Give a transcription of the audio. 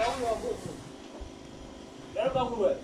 Não, não, não. Quero bagulho, velho.